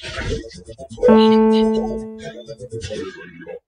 彼がいろ